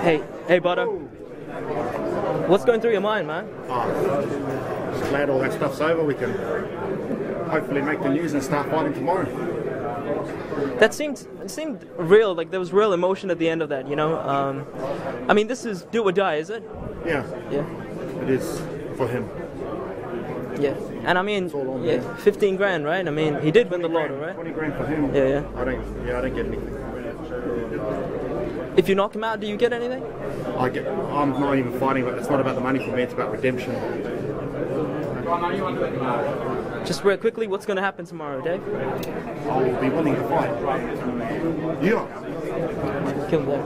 Hey, hey, Butter. What's going through your mind, man? Oh, just glad all that stuff's over. We can hopefully make the news and start fighting tomorrow. That seemed it seemed real. Like there was real emotion at the end of that. You know. Um, I mean, this is do or die, is it? Yeah, Yeah. it is for him. Yeah. And I mean, yeah, there. 15 grand, right? I mean, he did win the lotto, right? Twenty grand for him. Yeah, yeah. I don't. Yeah, I don't get anything. If you knock him out, do you get anything? I get. I'm not even fighting, but it's not about the money for me. It's about redemption. Just real quickly, what's going to happen tomorrow, Dave? I will be willing to fight. Yeah. Kill Dave.